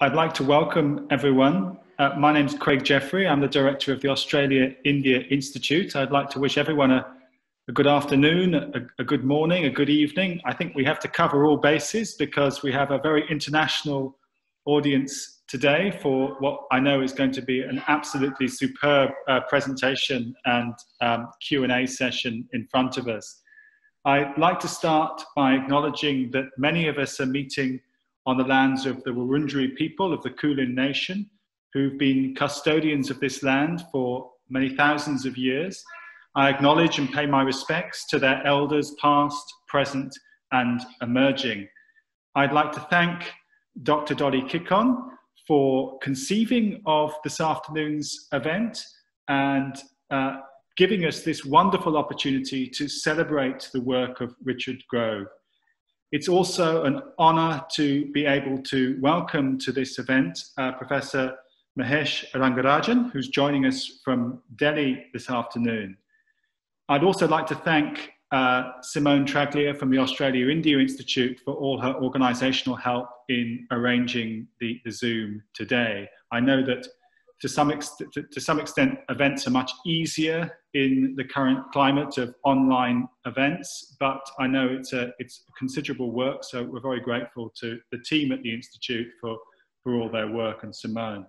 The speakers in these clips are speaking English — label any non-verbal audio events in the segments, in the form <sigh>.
I'd like to welcome everyone. Uh, my name is Craig Jeffrey. I'm the director of the Australia India Institute. I'd like to wish everyone a, a good afternoon, a, a, good morning, a good evening. I think we have to cover all bases because we have a very international audience today for what I know is going to be an absolutely superb uh, presentation and um, Q&A session in front of us. I'd like to start by acknowledging that many of us are meeting on the lands of the Wurundjeri people of the Kulin Nation, who've been custodians of this land for many thousands of years. I acknowledge and pay my respects to their elders, past, present, and emerging. I'd like to thank Dr. Dolly Kikon for conceiving of this afternoon's event and uh, giving us this wonderful opportunity to celebrate the work of Richard Grove. It's also an honor to be able to welcome to this event uh, Professor Mahesh Rangarajan, who's joining us from Delhi this afternoon. I'd also like to thank uh, Simone Traglia from the Australia India Institute for all her organizational help in arranging the, the Zoom today. I know that to some, extent, to, to some extent, events are much easier in the current climate of online events, but I know it's a, it's considerable work, so we're very grateful to the team at the Institute for, for all their work and Simone.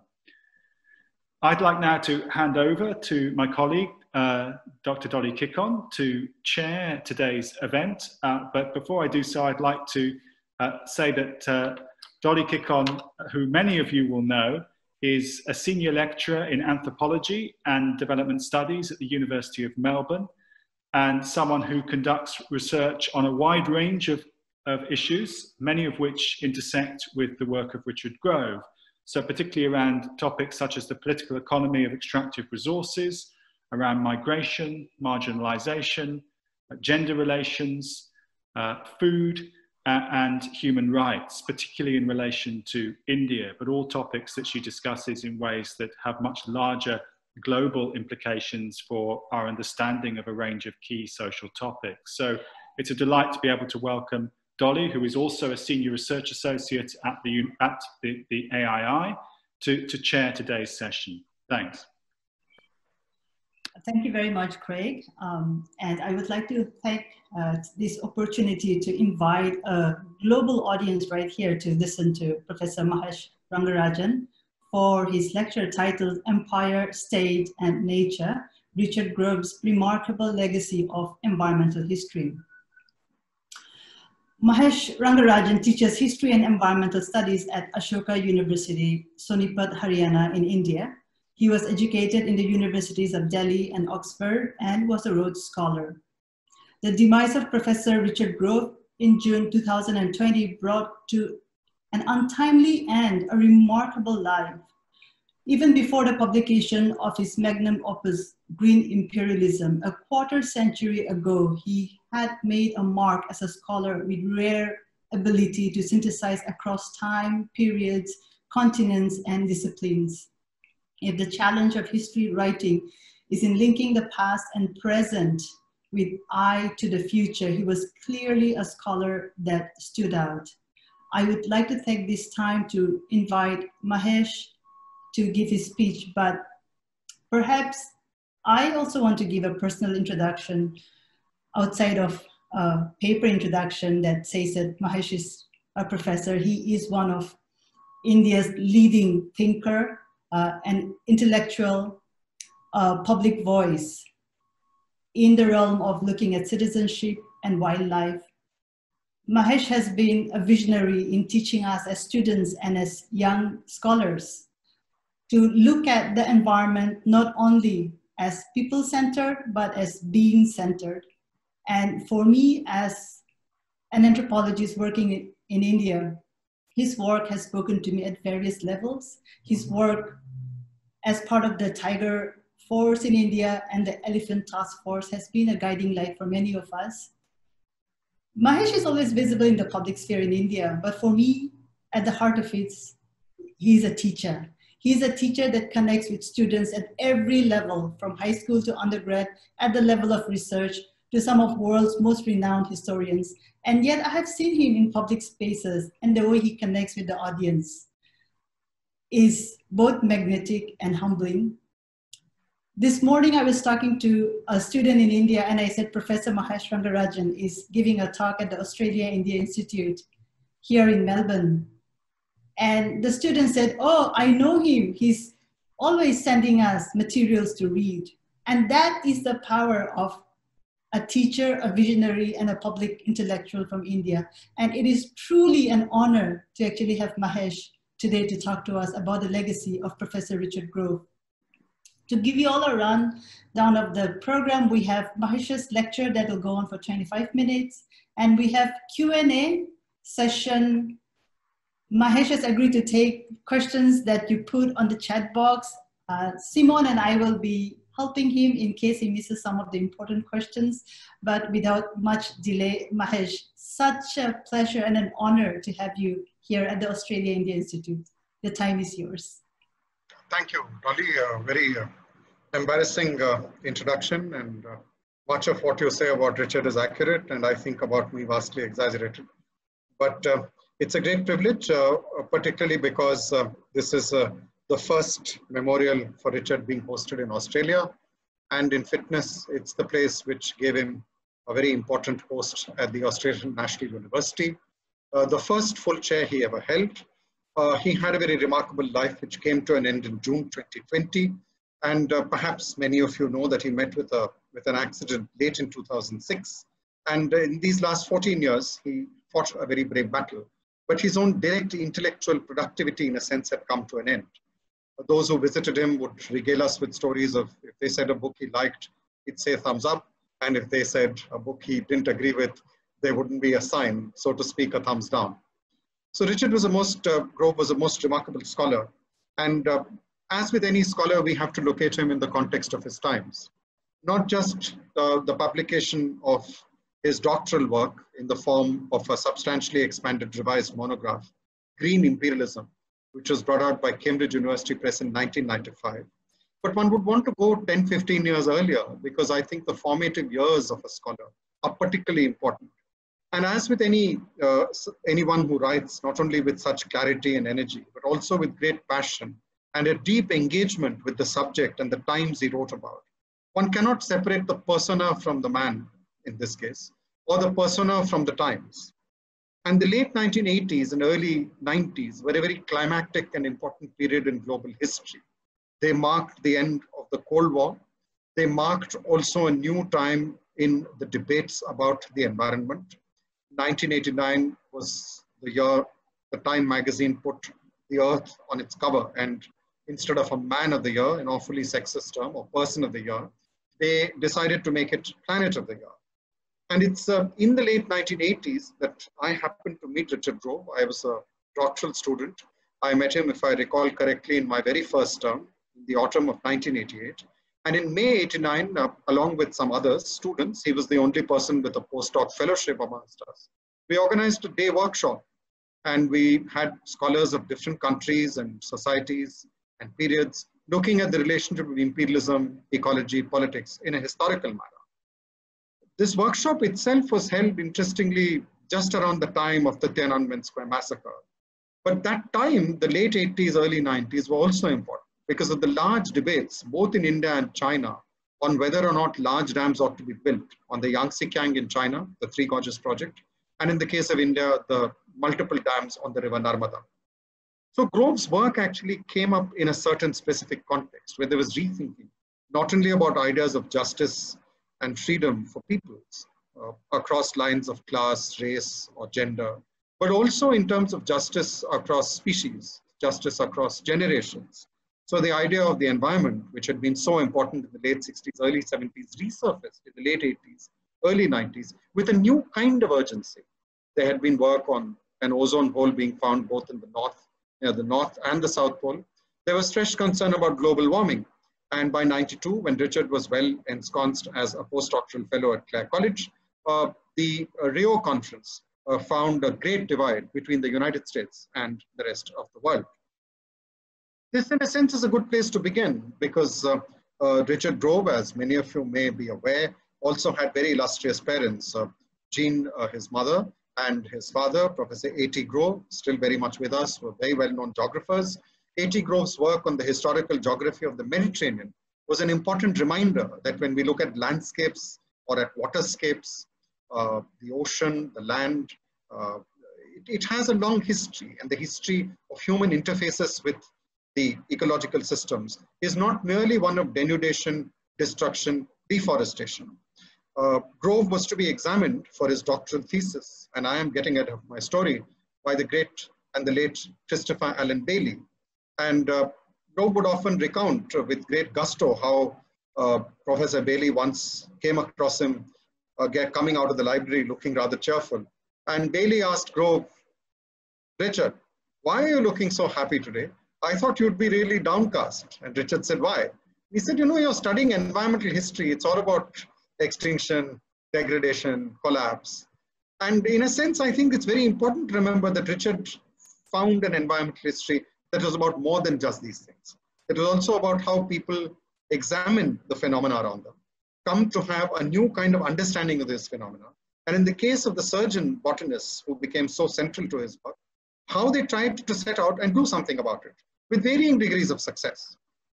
I'd like now to hand over to my colleague, uh, Dr. Dolly Kikon, to chair today's event. Uh, but before I do so, I'd like to uh, say that uh, Dolly Kikon, who many of you will know, is a senior lecturer in anthropology and development studies at the University of Melbourne, and someone who conducts research on a wide range of, of issues, many of which intersect with the work of Richard Grove. So, particularly around topics such as the political economy of extractive resources, around migration, marginalization, gender relations, uh, food, and human rights, particularly in relation to India, but all topics that she discusses in ways that have much larger global implications for our understanding of a range of key social topics. So it's a delight to be able to welcome Dolly, who is also a senior research associate at the, at the, the AII, to, to chair today's session. Thanks. Thank you very much, Craig. Um, and I would like to take uh, this opportunity to invite a global audience right here to listen to Professor Mahesh Rangarajan for his lecture titled Empire, State and Nature, Richard Grove's Remarkable Legacy of Environmental History. Mahesh Rangarajan teaches history and environmental studies at Ashoka University, Sonipat, Haryana in India he was educated in the universities of Delhi and Oxford and was a Rhodes Scholar. The demise of Professor Richard Grove in June 2020 brought to an untimely end a remarkable life. Even before the publication of his magnum opus, Green Imperialism, a quarter century ago, he had made a mark as a scholar with rare ability to synthesize across time, periods, continents, and disciplines if the challenge of history writing is in linking the past and present with eye to the future, he was clearly a scholar that stood out. I would like to take this time to invite Mahesh to give his speech, but perhaps I also want to give a personal introduction outside of a paper introduction that says that Mahesh is a professor. He is one of India's leading thinker an intellectual uh, public voice in the realm of looking at citizenship and wildlife. Mahesh has been a visionary in teaching us as students and as young scholars to look at the environment not only as people-centered, but as being-centered. And for me, as an anthropologist working in India, his work has spoken to me at various levels. His work as part of the Tiger Force in India and the Elephant Task Force has been a guiding light for many of us. Mahesh is always visible in the public sphere in India, but for me, at the heart of it, he's a teacher. He's a teacher that connects with students at every level, from high school to undergrad, at the level of research, to some of the world's most renowned historians. And yet I have seen him in public spaces and the way he connects with the audience. is both magnetic and humbling. This morning I was talking to a student in India and I said Professor Mahesh Rangarajan is giving a talk at the Australia India Institute here in Melbourne. And the student said, oh, I know him. He's always sending us materials to read. And that is the power of a teacher, a visionary, and a public intellectual from India. And it is truly an honor to actually have Mahesh today to talk to us about the legacy of Professor Richard Grove. To give you all a run down of the program, we have Mahesh's lecture that will go on for 25 minutes, and we have Q&A session. Mahesh has agreed to take questions that you put on the chat box. Uh, Simon and I will be helping him in case he misses some of the important questions. But without much delay, Mahesh, such a pleasure and an honor to have you here at the Australia India Institute. The time is yours. Thank you, Dolly. Uh, very uh, embarrassing uh, introduction and uh, much of what you say about Richard is accurate and I think about me vastly exaggerated. But uh, it's a great privilege, uh, particularly because this is the first memorial for Richard being hosted in Australia. And in fitness, it's the place which gave him a very important post at the Australian National University. Uh, the first full chair he ever held. Uh, he had a very remarkable life which came to an end in June 2020 and uh, perhaps many of you know that he met with, a, with an accident late in 2006. And in these last 14 years, he fought a very brave battle. But his own direct intellectual productivity, in a sense, had come to an end. Those who visited him would regale us with stories of if they said a book he liked, he'd say thumbs up. And if they said a book he didn't agree with, there wouldn't be a sign, so to speak, a thumbs down. So Richard was a most, uh, Grove was a most remarkable scholar. And uh, as with any scholar, we have to locate him in the context of his times. Not just uh, the publication of his doctoral work in the form of a substantially expanded revised monograph, Green Imperialism, which was brought out by Cambridge University Press in 1995. But one would want to go 10, 15 years earlier because I think the formative years of a scholar are particularly important. And as with any uh, anyone who writes, not only with such clarity and energy, but also with great passion, and a deep engagement with the subject and the times he wrote about. One cannot separate the persona from the man in this case, or the persona from the times. And the late 1980s and early 90s were a very climactic and important period in global history. They marked the end of the Cold War. They marked also a new time in the debates about the environment. 1989 was the year the Time magazine put the Earth on its cover and instead of a man of the year, an awfully sexist term, or person of the year, they decided to make it planet of the year. And it's uh, in the late 1980s that I happened to meet Richard Grove. I was a doctoral student. I met him, if I recall correctly, in my very first term, in the autumn of 1988. And in May 89, uh, along with some others, students, he was the only person with a postdoc fellowship amongst us. We organized a day workshop and we had scholars of different countries and societies and periods, looking at the relationship between imperialism, ecology, politics in a historical manner. This workshop itself was held, interestingly, just around the time of the Tiananmen Square massacre. But that time, the late 80s, early 90s, were also important because of the large debates, both in India and China, on whether or not large dams ought to be built on the Yangtze Kiang in China, the Three Gorges project, and in the case of India, the multiple dams on the river Narmada. So Grove's work actually came up in a certain specific context where there was rethinking, not only about ideas of justice and freedom for peoples uh, across lines of class, race, or gender, but also in terms of justice across species, justice across generations. So the idea of the environment, which had been so important in the late 60s, early 70s, resurfaced in the late 80s, early 90s with a new kind of urgency. There had been work on an ozone hole being found both in the north near the North and the South Pole, there was fresh concern about global warming. And by 92, when Richard was well ensconced as a postdoctoral fellow at Clare College, uh, the uh, Rio conference uh, found a great divide between the United States and the rest of the world. This, in a sense, is a good place to begin because uh, uh, Richard Grove, as many of you may be aware, also had very illustrious parents. Uh, Jean, his mother, and his father, Professor A.T. Grove, still very much with us, were very well-known geographers. A.T. Grove's work on the historical geography of the Mediterranean was an important reminder that when we look at landscapes or at waterscapes, uh, the ocean, the land, uh, it, it, has a long history and the history of human interfaces with the ecological systems is not merely one of denudation, destruction, deforestation. Uh, Grove was to be examined for his doctoral thesis, and I am getting of my story, by the great and the late Christopher Alan Bayly. And uh, Grove would often recount with great gusto how uh, Professor Bayly once came across him uh, coming out of the library looking rather cheerful. And Bayly asked Grove, Richard, why are you looking so happy today? I thought you'd be really downcast. And Richard said, why? He said, you know, you're studying environmental history. It's all about extinction, degradation, collapse. And in a sense, I think it's very important to remember that Richard found an environmental history that was about more than just these things. It was also about how people examine the phenomena around them, come to have a new kind of understanding of this phenomena. And in the case of the surgeon botanists who became so central to his work, how they tried to set out and do something about it with varying degrees of success.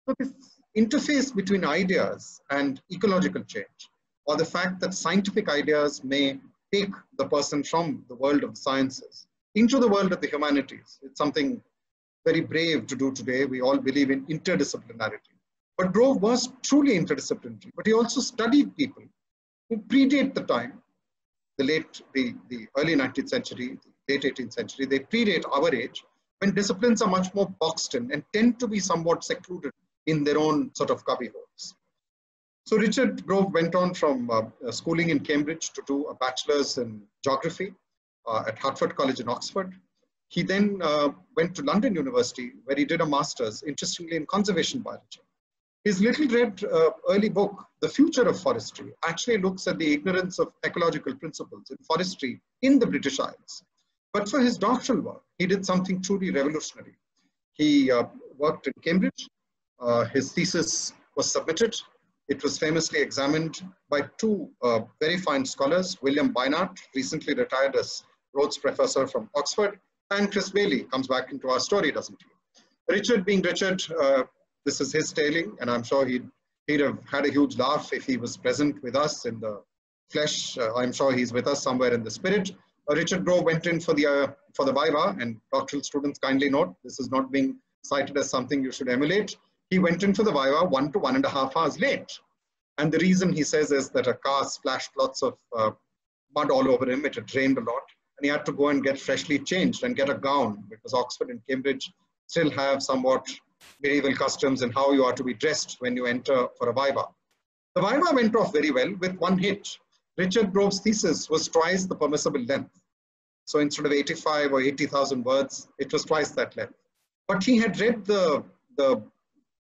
So this interface between ideas and ecological change, or the fact that scientific ideas may take the person from the world of sciences into the world of the humanities. It's something very brave to do today. We all believe in interdisciplinarity. But Grove was truly interdisciplinary, but he also studied people who predate the time, the late, the, the early 19th century, late 18th century, they predate our age, when disciplines are much more boxed in and tend to be somewhat secluded in their own sort of cubbyholes. So Richard Grove went on from uh, uh, schooling in Cambridge to do a bachelor's in geography uh, at Hertford College in Oxford. He then uh, went to London University where he did a master's, interestingly, in conservation biology. His little read uh, early book, The Future of Forestry, actually looks at the ignorance of ecological principles in forestry in the British Isles. But for his doctoral work, he did something truly revolutionary. He uh, worked in Cambridge. Uh, his thesis was submitted. It was famously examined by two uh, very fine scholars, William Beinart, recently retired as Rhodes Professor from Oxford, and Chris Bayly comes back into our story, doesn't he? Richard being Richard, uh, this is his tailing, and I'm sure he'd, he'd have had a huge laugh if he was present with us in the flesh. Uh, I'm sure he's with us somewhere in the spirit. Uh, Richard Grove went in for the, uh, for the Viva, and doctoral students kindly note, this is not being cited as something you should emulate. He went in for the Viva one to one and a half hours late. And the reason he says is that a car splashed lots of uh, mud all over him. It had rained a lot and he had to go and get freshly changed and get a gown because Oxford and Cambridge still have somewhat medieval customs in how you are to be dressed when you enter for a viva. The viva went off very well with one hit. Richard Grove's thesis was twice the permissible length. So instead of 85 or 80,000 words, it was twice that length. But he had read the, the,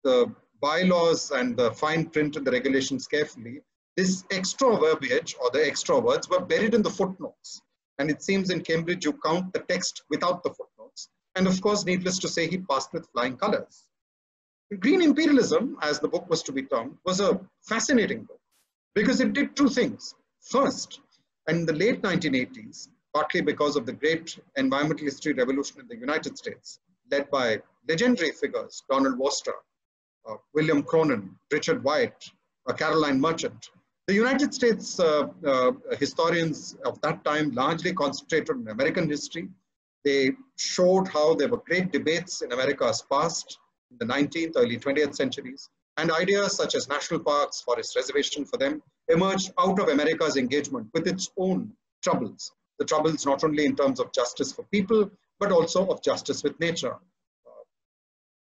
the bylaws and the fine print and the regulations carefully. This extra verbiage or the extra words were buried in the footnotes. And it seems in Cambridge, you count the text without the footnotes. And of course, needless to say, he passed with flying colors. Green Imperialism, as the book was to be termed, was a fascinating book because it did two things. First, in the late 1980s, partly because of the great environmental history revolution in the United States, led by legendary figures, Donald Worster, uh, William Cronon, Richard White, uh, Carolyn Merchant, the United States uh, uh, historians of that time largely concentrated on American history. They showed how there were great debates in America's past, in the 19th, early 20th centuries, and ideas such as national parks, forest reservation for them, emerged out of America's engagement with its own troubles. The troubles not only in terms of justice for people, but also of justice with nature.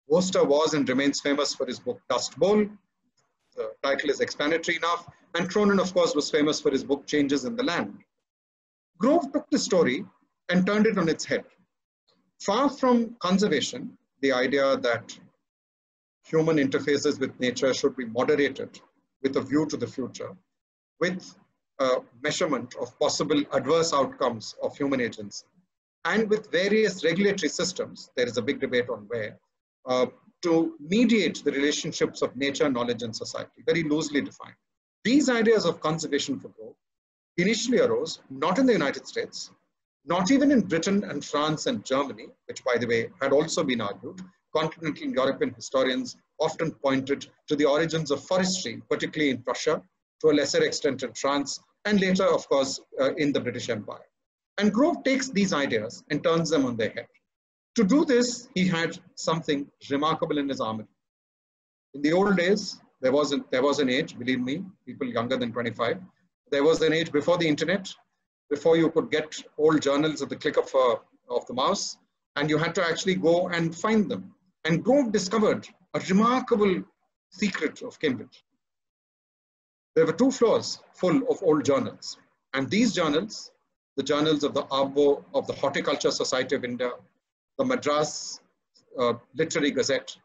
Worster was and remains famous for his book Dust Bowl. The title is explanatory enough. And Cronon, of course, was famous for his book Changes in the Land. Grove took the story and turned it on its head. Far from conservation, the idea that human interfaces with nature should be moderated with a view to the future, with measurement of possible adverse outcomes of human agency, and with various regulatory systems, there is a big debate on where, uh, to mediate the relationships of nature, knowledge, and society, very loosely defined. These ideas of conservation for growth initially arose not in the United States, not even in Britain and France and Germany, which by the way had also been argued, continental European historians often pointed to the origins of forestry, particularly in Prussia, to a lesser extent in France, and later, of course, uh, in the British Empire. And Grove takes these ideas and turns them on their head. To do this, he had something remarkable in his armory. In the old days, there was, an, there was an age, believe me, people younger than 25, there was an age before the internet, before you could get old journals at the click of, uh, of the mouse, and you had to actually go and find them. And Grove discovered a remarkable secret of Cambridge. There were two floors full of old journals. And these journals, the journals of the ARBO, of the Horticulture Society of India, the Madras uh, Literary Gazette,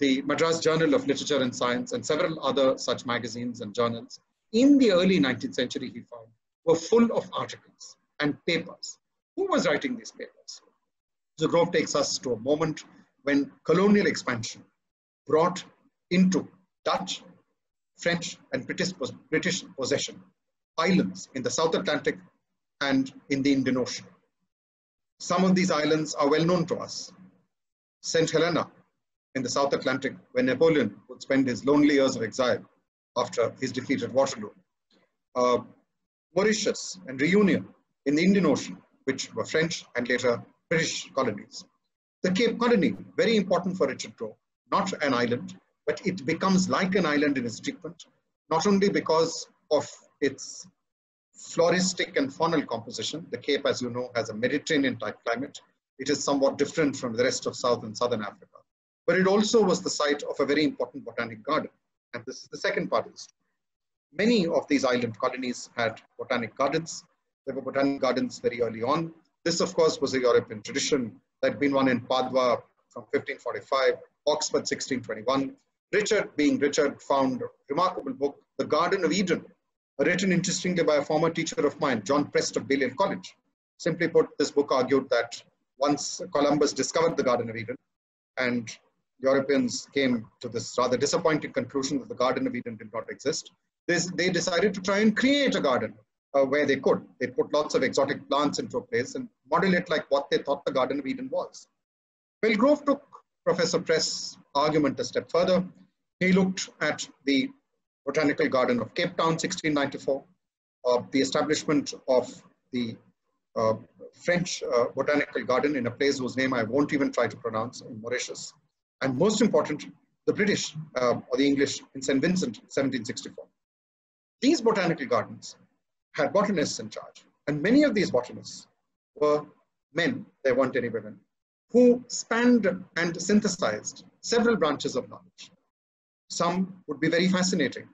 the Madras Journal of Literature and Science, and several other such magazines and journals in the early 19th century, he found, were full of articles and papers. Who was writing these papers? The Grove takes us to a moment when colonial expansion brought into Dutch, French, and British, British possession islands in the South Atlantic and in the Indian Ocean. Some of these islands are well known to us. St. Helena in the South Atlantic, where Napoleon would spend his lonely years of exile after his defeat at Waterloo. Uh, Mauritius and Reunion in the Indian Ocean, which were French and later British colonies. The Cape Colony, very important for Richard Grove, not an island, but it becomes like an island in its treatment, not only because of its floristic and faunal composition. The Cape, as you know, has a Mediterranean type climate. It is somewhat different from the rest of South and Southern Africa. But it also was the site of a very important botanic garden. And this is the second part of the story. Many of these island colonies had botanic gardens. There were botanic gardens very early on. This, of course, was a European tradition. There had been one in Padua from 1545, Oxford 1621. Richard, being Richard, found a remarkable book, The Garden of Eden, written interestingly by a former teacher of mine, John Prest of Balliol College. Simply put, this book argued that once Columbus discovered the Garden of Eden and Europeans came to this rather disappointing conclusion that the Garden of Eden did not exist. This, they decided to try and create a garden uh, where they could. They put lots of exotic plants into a place and model it like what they thought the Garden of Eden was. Well, Grove took Professor Prest's argument a step further. He looked at the Botanical Garden of Cape Town, 1694, uh, the establishment of the uh, French uh, Botanical Garden in a place whose name I won't even try to pronounce in Mauritius, and most important, the British uh, or the English in St. Vincent, 1764. These botanical gardens had botanists in charge, and many of these botanists were men, there weren't any women, who spanned and synthesized several branches of knowledge. Some would be very fascinating.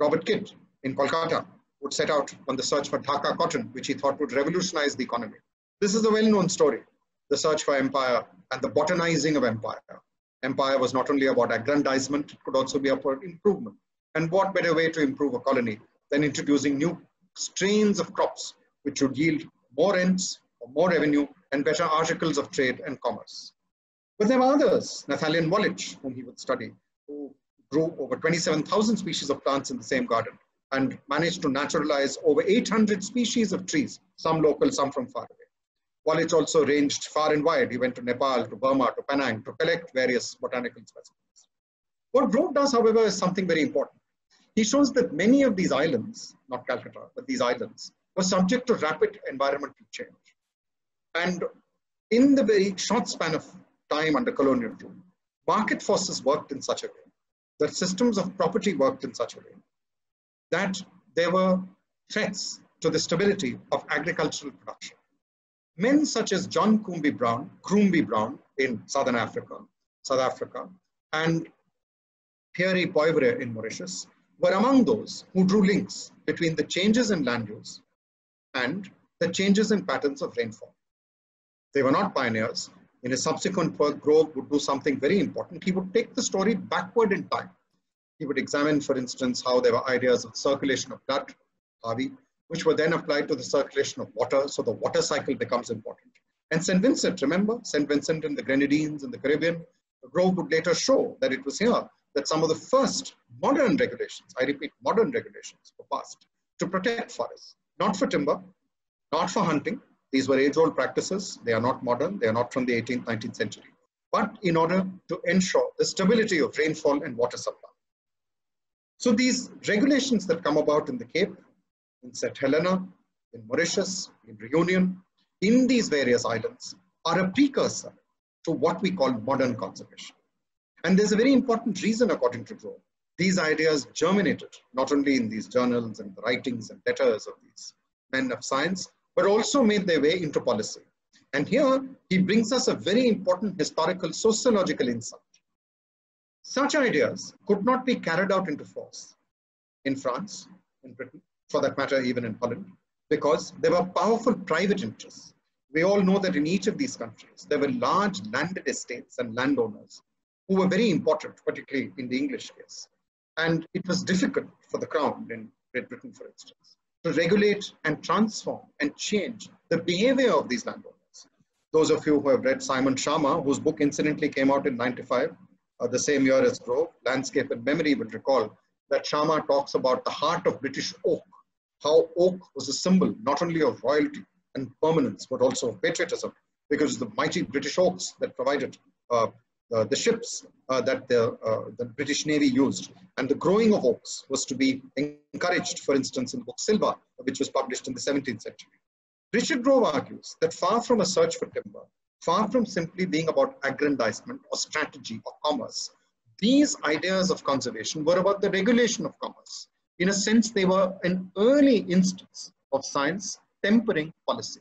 Robert Kyd in Kolkata would set out on the search for Dhaka cotton, which he thought would revolutionize the economy. This is a well-known story, the search for empire and the botanizing of empire empire was not only about aggrandizement, it could also be about improvement. And what better way to improve a colony than introducing new strains of crops which would yield more rents, more revenue, and better articles of trade and commerce. But there were others, Nathaniel Wallich, whom he would study, who grew over 27,000 species of plants in the same garden and managed to naturalize over 800 species of trees, some local, some from far away. Wallich also ranged far and wide. He went to Nepal, to Burma, to Penang to collect various botanical specimens. What Grove does, however, is something very important. He shows that many of these islands, not Calcutta, but these islands, were subject to rapid environmental change. And in the very short span of time under colonial rule, market forces worked in such a way, that systems of property worked in such a way, that there were threats to the stability of agricultural production. Men such as John Coombe Brown, Croumbie Brown in Southern Africa, South Africa, and Pierre Poivre in Mauritius were among those who drew links between the changes in land use and the changes in patterns of rainfall. They were not pioneers. In a subsequent work, Grove would do something very important. He would take the story backward in time. He would examine, for instance, how there were ideas of circulation of blood, Harvey, which were then applied to the circulation of water. So the water cycle becomes important. And St. Vincent, remember, St. Vincent and the Grenadines and the Caribbean, Grove would later show that it was here that some of the first modern regulations, I repeat, modern regulations were passed to protect forests, not for timber, not for hunting. These were age-old practices. They are not modern. They are not from the 18th, 19th century. but in order to ensure the stability of rainfall and water supply. So these regulations that come about in the Cape, in St. Helena, in Mauritius, in Reunion, in these various islands are a precursor to what we call modern conservation. And there's a very important reason according to Grove. These ideas germinated not only in these journals and the writings and letters of these men of science, but also made their way into policy. And here he brings us a very important historical sociological insight. Such ideas could not be carried out into force in France, in Britain, for that matter, even in Holland, because there were powerful private interests. We all know that in each of these countries, there were large landed estates and landowners who were very important, particularly in the English case. And it was difficult for the crown in Great Britain, for instance, to regulate and transform and change the behavior of these landowners. Those of you who have read Simon Schama, whose book incidentally came out in 95, uh, the same year as Grove, Landscape and Memory will recall that Schama talks about the heart of British oak, how oak was a symbol not only of royalty and permanence, but also of patriotism, because the mighty British oaks that provided uh, uh, the ships uh, that the, uh, the British Navy used. And the growing of oaks was to be encouraged, for instance, in the book Sylva, which was published in the 17th century. Richard Grove argues that far from a search for timber, far from simply being about aggrandizement or strategy or commerce, these ideas of conservation were about the regulation of commerce. In a sense, they were an early instance of science tempering policy.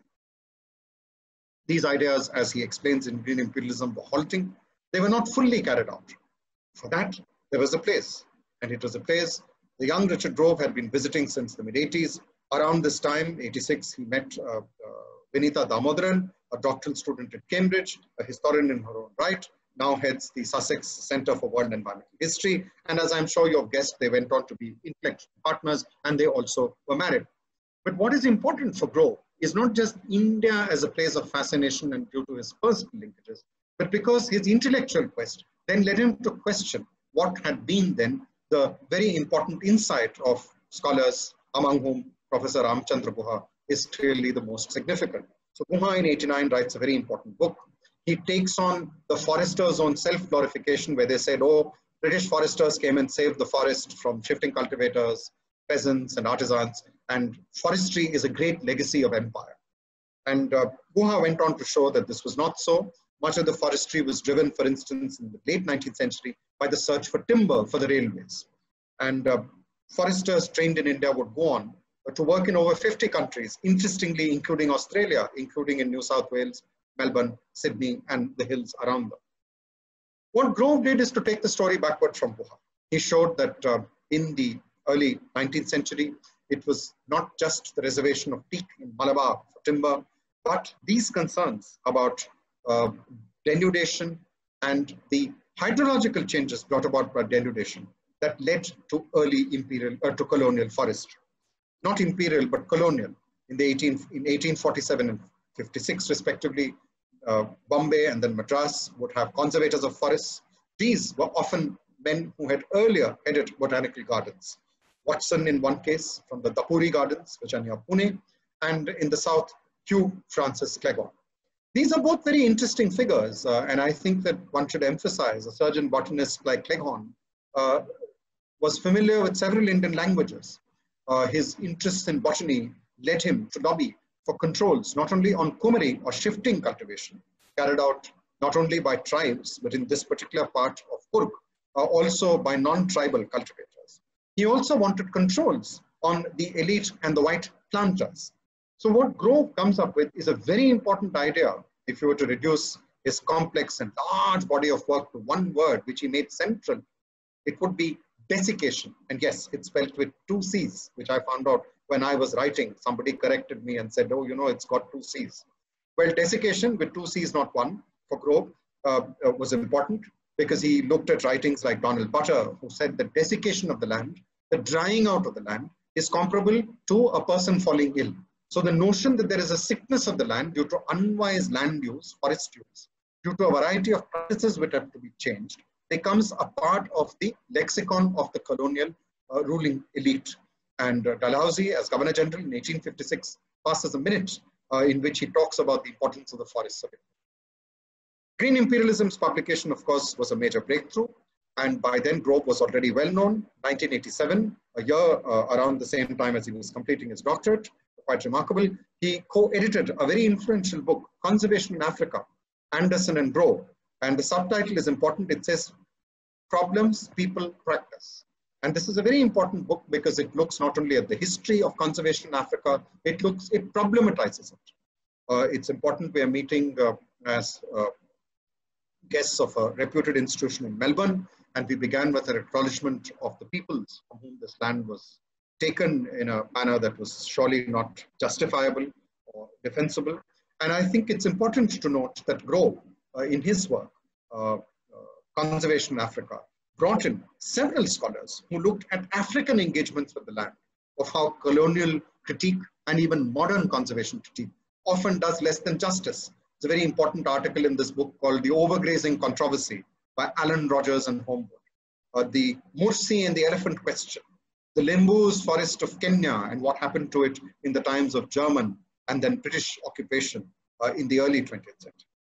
These ideas, as he explains in Green Imperialism, were halting. They were not fully carried out. For that, there was a place, and it was a place the young Richard Grove had been visiting since the mid 80s. Around this time, 86, he met uh, uh, Damodaran, a doctoral student at Cambridge, a historian in her own right, now heads the Sussex Center for World Environmental History. And as I'm sure you've guessed, they went on to be intellectual partners and they also were married. But what is important for Grove is not just India as a place of fascination and due to his personal linkages, but because his intellectual quest then led him to question what had been then the very important insight of scholars, among whom Professor Ramchandra Guha is clearly the most significant. So Guha in 89 writes a very important book. He takes on the foresters' own self-glorification where they said, oh, British foresters came and saved the forest from shifting cultivators, peasants and artisans, and forestry is a great legacy of empire. And uh, Guha went on to show that this was not so. Much of the forestry was driven, for instance, in the late 19th century by the search for timber for the railways. And uh, foresters trained in India would go on to work in over 50 countries, interestingly, including Australia, including in New South Wales, Melbourne, Sydney, and the hills around them. What Grove did is to take the story backward from Guha. He showed that uh, in the early 19th century, it was not just the reservation of teak in Malabar for timber, but these concerns about uh, denudation and the hydrological changes brought about by denudation that led to early imperial, uh, to colonial forestry not imperial, but colonial in the 18, in 1847 and 56 respectively. Uh, Bombay and then Madras would have conservators of forests. These were often men who had earlier headed botanical gardens. Watson in one case from the Dapuri Gardens, which are near Pune, and in the south, Hugh Francis Cleghorn. These are both very interesting figures, uh, and I think that one should emphasize a surgeon botanist like Cleghorn uh, was familiar with several Indian languages uh, his interests in botany led him to lobby for controls not only on kumari or shifting cultivation, carried out not only by tribes, but in this particular part of Coorg, uh, also by non-tribal cultivators. He also wanted controls on the elite and the white planters. So what Grove comes up with is a very important idea if you were to reduce his complex and large body of work to one word, which he made central, it would be desiccation. And yes, it's spelled with two C's, which I found out when I was writing. Somebody corrected me and said, oh, you know, it's got two C's. Well, desiccation with two C's, not one, for Grove uh, uh, was important because he looked at writings like Donald Butter, who said the desiccation of the land, the drying out of the land, is comparable to a person falling ill. So the notion that there is a sickness of the land due to unwise land use, forest use, due to a variety of practices which have to be changed, becomes a part of the lexicon of the colonial uh, ruling elite. And uh, Dalhousie, as Governor General in 1856, passes a minute uh, in which he talks about the importance of the forest India. Green imperialism's publication, of course, was a major breakthrough. And by then, Grove was already well known. 1987, a year uh, around the same time as he was completing his doctorate, quite remarkable. He co-edited a very influential book, Conservation in Africa, Anderson and Grove. And the subtitle is important. It says, Problems, People, Practice. And this is a very important book because it looks not only at the history of conservation in Africa, it looks, it problematizes it. Uh, it's important we are meeting uh, as uh, guests of a reputed institution in Melbourne, and we began with an acknowledgement of the peoples from whom this land was taken in a manner that was surely not justifiable or defensible. And I think it's important to note that Grove, uh, in his work, uh, uh, Conservation in Africa, brought in several scholars who looked at African engagements with the land, of how colonial critique and even modern conservation critique often does less than justice. It's a very important article in this book called The Overgrazing Controversy by Alan Rodgers and Homewood. Uh, the Mursi and the Elephant Question, the Lembus Forest of Kenya and what happened to it in the times of German and then British occupation uh, in the early 20th century.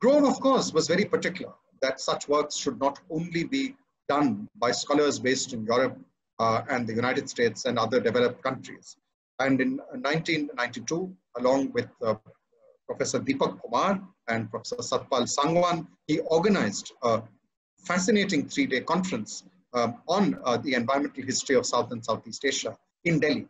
Grove, of course, was very particular that such works should not only be done by scholars based in Europe uh, and the United States and other developed countries. And in 1992, along with uh, Professor Deepak Kumar and Professor Satpal Sangwan, he organized a fascinating three-day conference um, on uh, the environmental history of South and Southeast Asia in Delhi.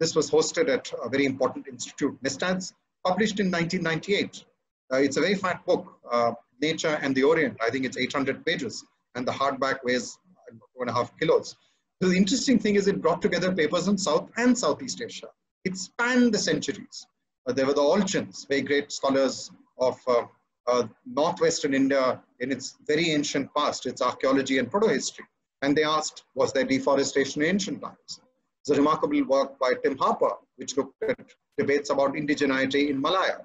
This was hosted at a very important institute, NISTADS, published in 1998. Uh, it's a very fat book, uh, Nature and the Orient. I think it's 800 pages, and the hardback weighs two and a half kilos. The interesting thing is it brought together papers on South and Southeast Asia. It spanned the centuries. Uh, there were the Allchins, very great scholars of uh, uh, northwestern India in its very ancient past, its archaeology and proto-history. And they asked, was there deforestation in ancient times? It's a remarkable work by Tim Harper, which looked at debates about indigeneity in Malaya.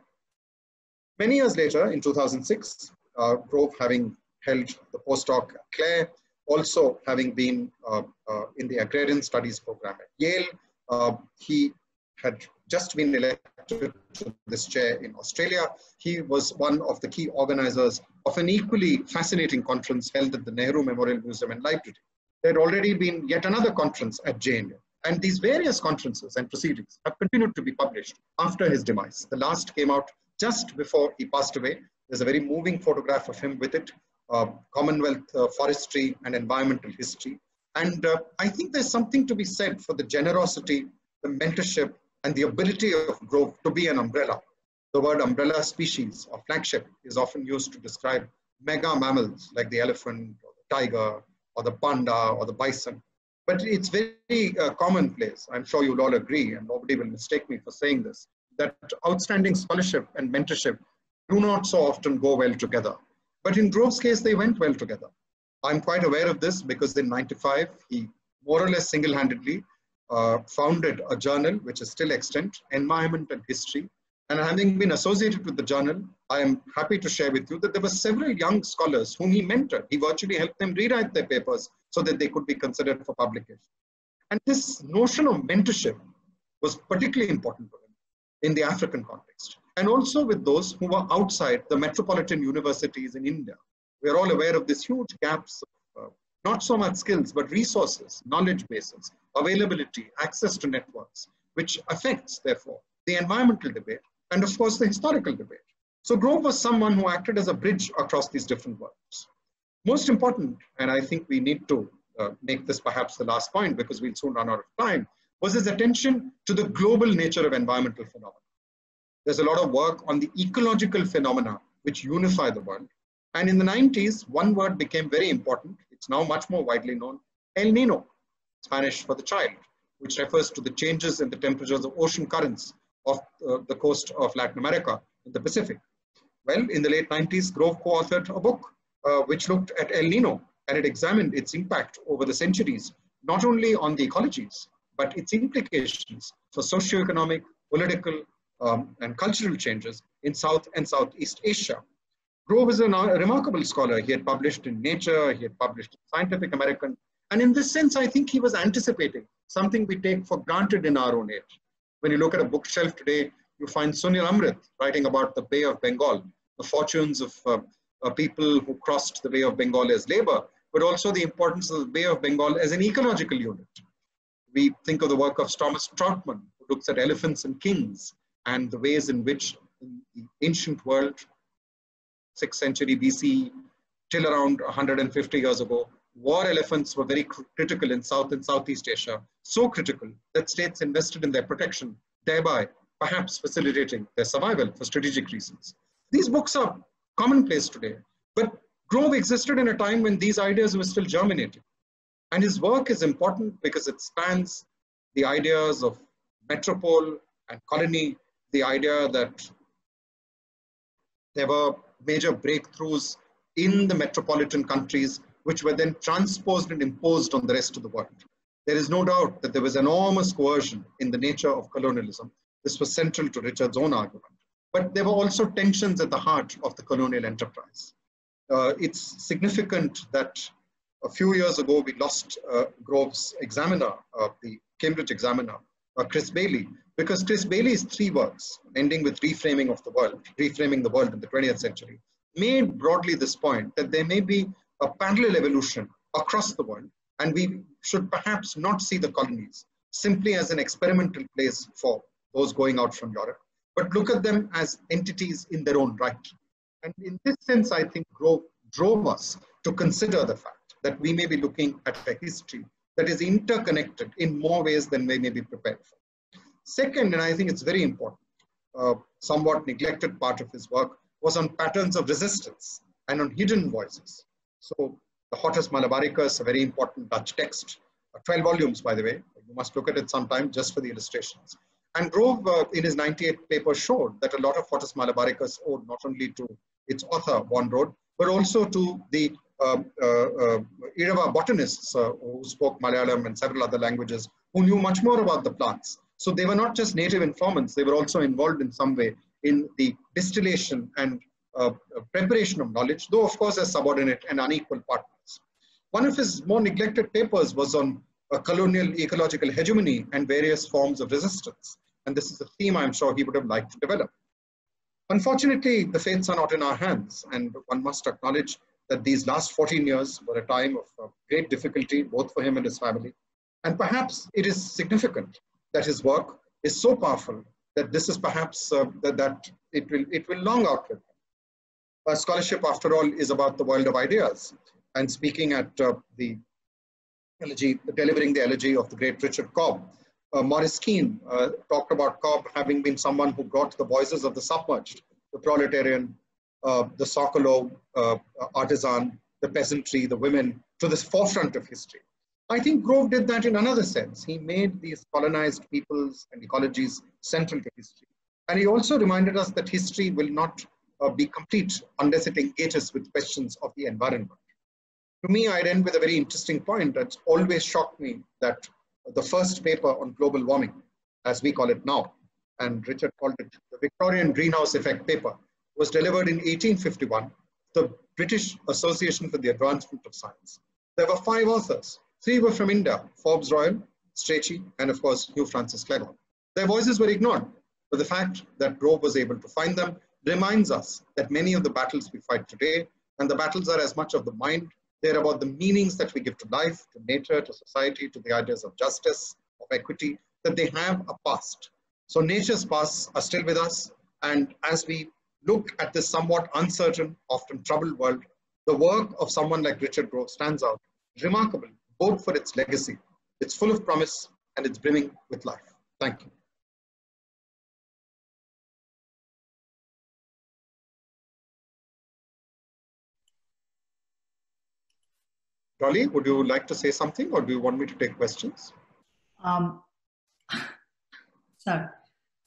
Many years later, in 2006, uh, Grove having held the postdoc at Clare, also having been uh, uh, in the agrarian studies program at Yale, uh, he had just been elected to this chair in Australia. He was one of the key organizers of an equally fascinating conference held at the Nehru Memorial Museum and Library. There had already been yet another conference at JNU. And these various conferences and proceedings have continued to be published after his demise. The last came out just before he passed away. There's a very moving photograph of him with it, uh, Commonwealth uh, Forestry and Environmental History. And uh, I think there's something to be said for the generosity, the mentorship, and the ability of Grove to be an umbrella. The word umbrella species or flagship is often used to describe mega mammals like the elephant or the tiger or the panda or the bison. But it's very uh, commonplace. I'm sure you'll all agree, and nobody will mistake me for saying this, that outstanding scholarship and mentorship do not so often go well together. But in Grove's case, they went well together. I'm quite aware of this because in 95, he more or less single-handedly uh, founded a journal which is still extant, Environment and History. And having been associated with the journal, I am happy to share with you that there were several young scholars whom he mentored. He virtually helped them rewrite their papers so that they could be considered for publication. And this notion of mentorship was particularly important for him in the African context, and also with those who were outside the metropolitan universities in India. We are all aware of these huge gaps of uh, not so much skills, but resources, knowledge bases, availability, access to networks, which affects, therefore, the environmental debate and, of course, the historical debate. So Grove was someone who acted as a bridge across these different worlds. Most important, and I think we need to uh, make this perhaps the last point because we'll soon run out of time, was his attention to the global nature of environmental phenomena. There's a lot of work on the ecological phenomena which unify the world. And in the 90s, one word became very important. It's now much more widely known, El Nino, Spanish for the child, which refers to the changes in the temperatures of ocean currents of uh, the coast of Latin America in the Pacific. Well, in the late 90s, Grove co-authored a book uh, which looked at El Nino and it examined its impact over the centuries, not only on the ecologies, but its implications for socio-economic, political, um, and cultural changes in South and Southeast Asia. Grove is a, remarkable scholar. He had published in Nature, he had published in Scientific American, and in this sense, I think he was anticipating something we take for granted in our own age. When you look at a bookshelf today, you find Sunil Amrith writing about the Bay of Bengal, the fortunes of uh, uh, people who crossed the Bay of Bengal as labor, but also the importance of the Bay of Bengal as an ecological unit. We think of the work of Thomas Trautmann, who looks at elephants and kings and the ways in which in the ancient world, 6th century BC, till around 150 years ago, war elephants were very critical in South and Southeast Asia, so critical that states invested in their protection, thereby perhaps facilitating their survival for strategic reasons. These books are commonplace today, but Grove existed in a time when these ideas were still germinating. And his work is important because it spans the ideas of metropole and colony, the idea that there were major breakthroughs in the metropolitan countries, which were then transposed and imposed on the rest of the world. There is no doubt that there was enormous coercion in the nature of colonialism. This was central to Richard's own argument. But there were also tensions at the heart of the colonial enterprise. Uh, it's significant that a few years ago we lost uh, Grove's examiner, uh, the Cambridge examiner, uh, Chris Bayly, because Chris Bayly's three works, ending with reframing of the world, reframing the world in the 20th century, made broadly this point that there may be a parallel evolution across the world, and we should perhaps not see the colonies simply as an experimental place for those going out from Europe, but look at them as entities in their own right. And in this sense, I think Grove drove us to consider the fact that we may be looking at a history that is interconnected in more ways than we may be prepared for. Second, and I think it's very important, uh, somewhat neglected part of his work was on patterns of resistance and on hidden voices. So the Hortus Malabaricus, a very important Dutch text, uh, 12 volumes, by the way. You must look at it sometime just for the illustrations. And Grove, uh, in his 98 paper, showed that a lot of Hortus Malabaricus owed not only to its author, Van Rheede, but also to the um, uh, uh, Irava botanists uh, who spoke Malayalam and several other languages, who knew much more about the plants. So they were not just native informants, they were also involved in some way in the distillation and uh, preparation of knowledge, though of course as subordinate and unequal partners. One of his more neglected papers was on uh, colonial ecological hegemony and various forms of resistance. And this is a theme I'm sure he would have liked to develop. Unfortunately, the fates are not in our hands, and one must acknowledge that these last 14 years were a time of great difficulty, both for him and his family. And perhaps it is significant that his work is so powerful that this is perhaps uh, that, that it will it will long outlive scholarship, after all, is about the world of ideas. And speaking at uh, the elegy, delivering the elegy of the great Richard Cobb, uh, Maurice Keen uh, talked about Cobb having been someone who brought the voices of the submerged, the proletarian, the sans-culotte artisan, the peasantry, the women, to the forefront of history. I think Grove did that in another sense. He made these colonized peoples and ecologies central to history. And he also reminded us that history will not uh, be complete unless it engages with questions of the environment. To me, I'd end with a very interesting point that's always shocked me that the first paper on global warming, as we call it now, and Richard called it the Victorian Greenhouse Effect paper, was delivered in 1851, the British Association for the Advancement of Science. There were five authors, Three were from India, Forbes Royle, Strachey, and of course, Hugh Francis Cleghorn. Their voices were ignored, but the fact that Grove was able to find them reminds us that many of the battles we fight today, and the battles are as much of the mind, they're about the meanings that we give to life, to nature, to society, to the ideas of justice, of equity, that they have a past. So nature's pasts are still with us, and as we look at this somewhat uncertain, often troubled world, the work of someone like Richard Grove stands out, remarkable both for its legacy. It's full of promise and it's brimming with life. Thank you. Dolly, would you like to say something or do you want me to take questions? Um, <laughs> so,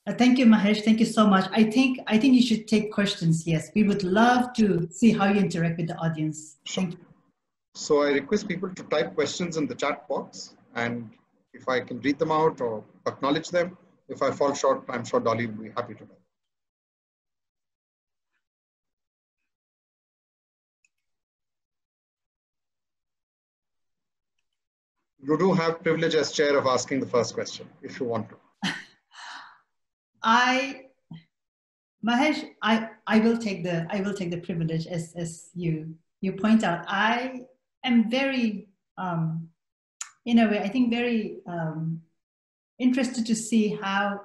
uh, thank you, Mahesh. Thank you so much. I think I think you should take questions. Yes, we would love to see how you interact with the audience. Sure. Thank you. So I request people to type questions in the chat box and if I can read them out or acknowledge them, if I fall short, I'm sure Dolly will be happy to know. You do have privilege as chair of asking the first question, if you want to. <laughs> I Mahesh, I, I will take the I will take the privilege as, as you you point out. I am very um, in a way I think very um, interested to see how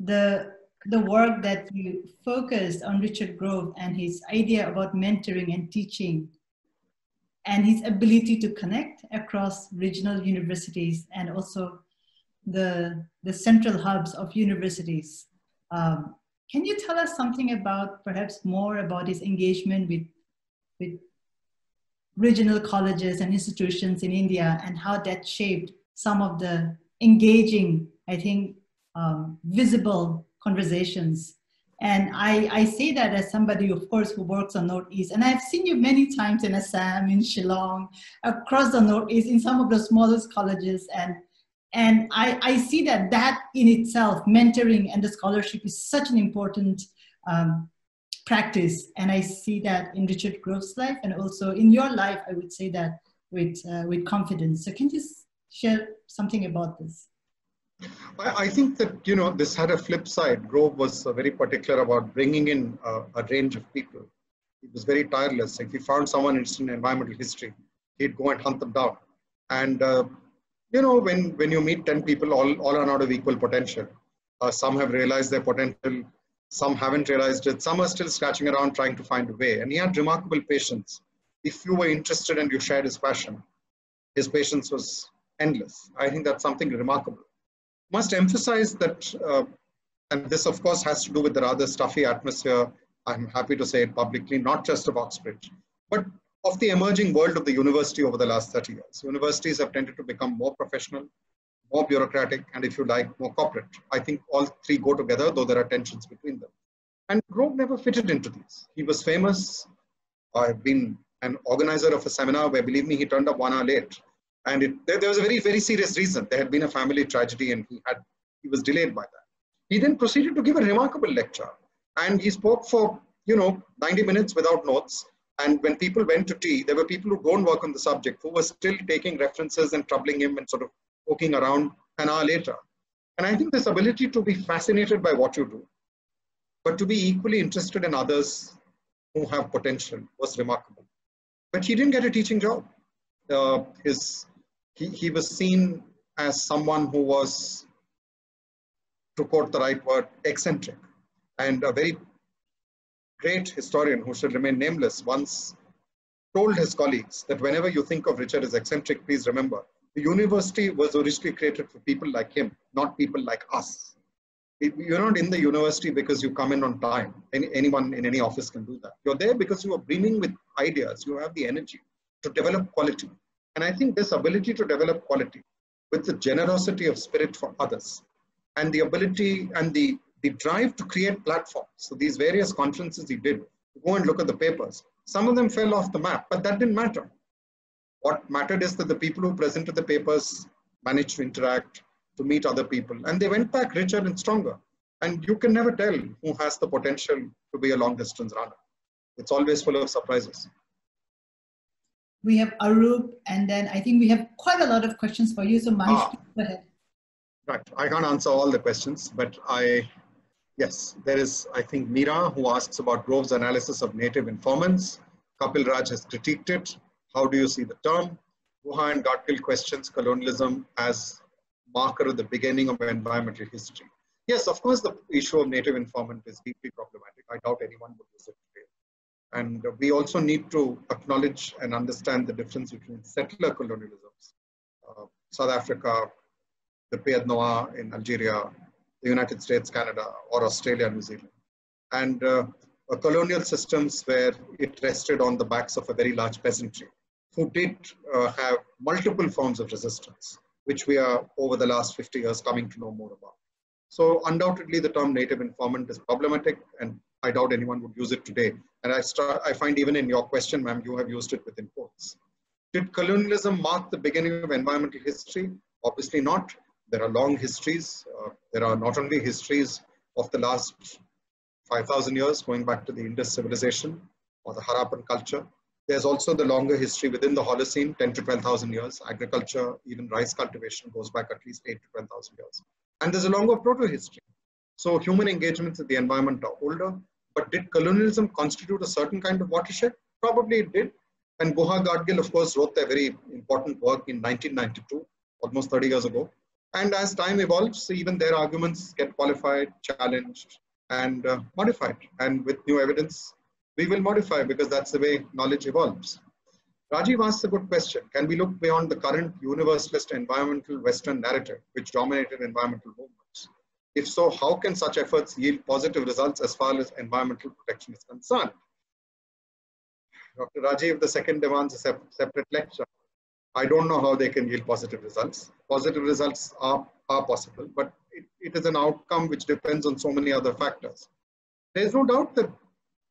the the work that you focused on Richard Grove and his idea about mentoring and teaching and his ability to connect across regional universities and also the, the central hubs of universities. Um, can you tell us something about perhaps more about his engagement with, with regional colleges and institutions in India and how that shaped some of the engaging, I think, um, visible conversations. And I, I say that as somebody, of course, who works on Northeast. And I've seen you many times in Assam, in Shillong, across the Northeast, in some of the smallest colleges. And, and I, I see that that in itself, mentoring and the scholarship is such an important um, practice. And I see that in Richard Grove's life and also in your life, I would say that with, uh, with confidence. So can you share something about this? I, think that, you know, this had a flip side. Grove was uh, very particular about bringing in uh, a range of people. He was very tireless. If he found someone interested in environmental history, he'd go and hunt them down. And, uh, you know, when, when you meet 10 people, all, all are not of equal potential. Uh, some have realized their potential, some haven't realized it, some are still scratching around trying to find a way. And he had remarkable patience. If you were interested and you shared his passion, his patience was endless. I think that's something remarkable must emphasize that, uh, and this of course has to do with the rather stuffy atmosphere, I'm happy to say it publicly, not just of Oxbridge, but of the emerging world of the university over the last 30 years. Universities have tended to become more professional, more bureaucratic, and if you like, more corporate. I think all three go together, though there are tensions between them. And Grove never fitted into these. He was famous. I've been an organizer of a seminar where, believe me, he turned up one hour late. And it, there, there was a very, very serious reason. There had been a family tragedy and he, had, he was delayed by that. He then proceeded to give a remarkable lecture. And he spoke for, you know, 90 minutes without notes. And when people went to tea, there were people who don't work on the subject who were still taking references and troubling him and sort of poking around an hour later. And I think this ability to be fascinated by what you do, but to be equally interested in others who have potential was remarkable. But he didn't get a teaching job. Uh, his he, he was seen as someone who was, to quote the right word, eccentric. And a very great historian who should remain nameless once told his colleagues that whenever you think of Richard as eccentric, please remember, the university was originally created for people like him, not people like us. You're not in the university because you come in on time. Any, anyone in any office can do that. You're there because you are brimming with ideas. You have the energy to develop quality. And I think this ability to develop quality with the generosity of spirit for others and the ability and the, the drive to create platforms. So these various conferences he did, go and look at the papers. Some of them fell off the map, but that didn't matter. What mattered is that the people who presented the papers managed to interact, to meet other people, and they went back richer and stronger. And you can never tell who has the potential to be a long distance runner. It's always full of surprises we have Arup, and then I think we have quite a lot of questions for you. So Mahesh, ah, go ahead. Right, I can't answer all the questions, but I, yes, there is, I think, Mira who asks about Grove's analysis of native informants. Kapil Raj has critiqued it. How do you see the term? Guha and Gadgil questions colonialism as marker of the beginning of environmental history. Yes, of course, the issue of native informant is deeply problematic. I doubt anyone would use it today. and we also need to acknowledge and understand the difference between settler colonialisms, uh, South Africa, the Pied Noir in Algeria, the United States, Canada, or Australia, New Zealand, and uh, colonial systems where it rested on the backs of a very large peasantry who did uh, have multiple forms of resistance, which we are over the last 50 years coming to know more about. So undoubtedly the term native informant is problematic and I doubt anyone would use it today. And I, start, I find even in your question, ma'am, you have used it within quotes. Did colonialism mark the beginning of environmental history? Obviously not. There are long histories. Uh, there are not only histories of the last 5,000 years, going back to the Indus civilization or the Harappan culture. There's also the longer history within the Holocene, 10 to 12,000 years. Agriculture, even rice cultivation goes back at least 8 to 12,000 years. And there's a longer proto-history So human engagements with the environment are older, but did colonialism constitute a certain kind of watershed? Probably it did. And Guha Gadgil, of course, wrote their very important work in 1992, almost 30 years ago. And as time evolves, even their arguments get qualified, challenged, and uh, modified. And with new evidence, we will modify because that's the way knowledge evolves. Rajiv asks a good question. Can we look beyond the current universalist environmental Western narrative, which dominated environmental movements? If so, how can such efforts yield positive results as far as environmental protection is concerned? Dr. Rajiv, the second demands a separate lecture. I don't know how they can yield positive results. Positive results are, are possible, but it, it is an outcome which depends on so many other factors. There's no doubt that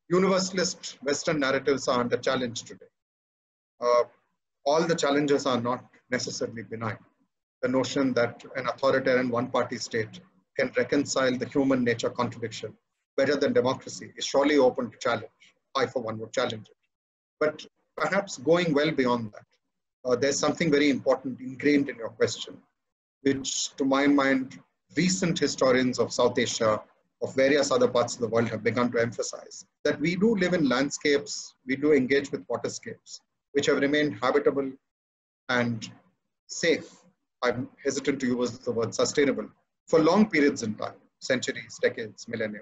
universalist Western narratives are under challenge today. Uh, all the challenges are not necessarily benign. The notion that an authoritarian one-party state can reconcile the human nature contradiction better than democracy is surely open to challenge. I, for one, would challenge it. But perhaps going well beyond that, uh, there's something very important ingrained in your question, which to my mind, recent historians of South Asia, of various other parts of the world have begun to emphasize, that we do live in landscapes, we do engage with waterscapes, which have remained habitable and safe. I'm hesitant to use the word sustainable for long periods in time, centuries, decades, millennia.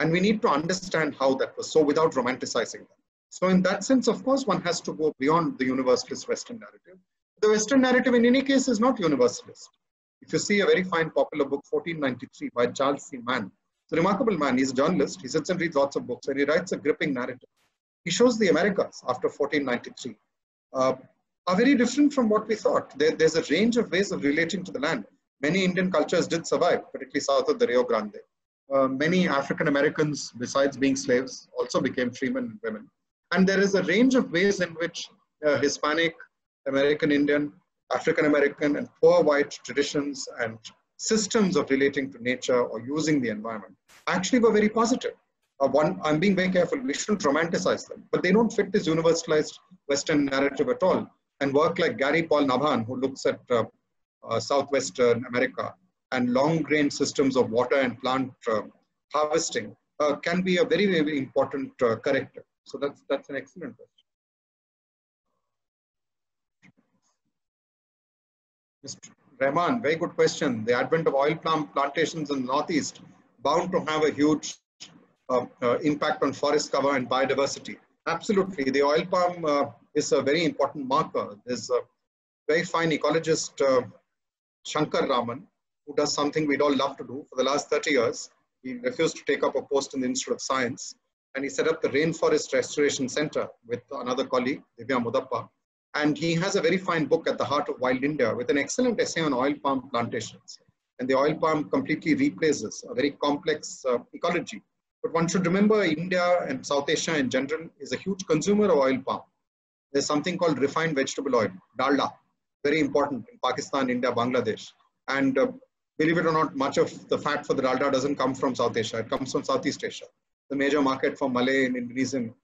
And we need to understand how that was so without romanticizing them. So in that sense, of course, one has to go beyond the universalist Western narrative. The Western narrative in any case is not universalist. If you see a very fine popular book, 1493 by Charles C. Mann, it's a remarkable man. He's a journalist. He sits and reads lots of books and he writes a gripping narrative. He shows the Americas after 1493 uh, are very different from what we thought. There, there's a range of ways of relating to the land. Many Indian cultures did survive, particularly south of the Rio Grande. Uh, many African Americans, besides being slaves, also became freemen and women. And there is a range of ways in which uh, Hispanic, American Indian, African American, and poor white traditions and systems of relating to nature or using the environment actually were very positive. Uh, one, I'm being very careful, we shouldn't romanticize them, but they don't fit this universalized Western narrative at all. And work like Gary Paul Nabhan, who looks at uh, uh, Southwestern America and long grain systems of water and plant uh, harvesting, uh, can be a very, very important uh, corrective. So that's, that's an excellent question. Mr. Rahman, very good question. The advent of oil palm plantations in the Northeast bound to have a huge uh, uh, impact on forest cover and biodiversity. Absolutely, the oil palm uh, is a very important marker. There's a very fine ecologist, uh, Shankar Raman, who does something we'd all love to do. For the last 30 years, he refused to take up a post in the Institute of Science and he set up the Rainforest Restoration Center with another colleague, Divya Mudappa. And he has a very fine book at the heart of wild India with an excellent essay on oil palm plantations. And the oil palm completely replaces a very complex uh, ecology. But one should remember India and South Asia in general is a huge consumer of oil palm. There's something called refined vegetable oil, dalda, very important in Pakistan, India, Bangladesh. And uh, believe it or not, much of the fat for the dalda doesn't come from South Asia. It comes from Southeast Asia the major market for Malay and Indonesian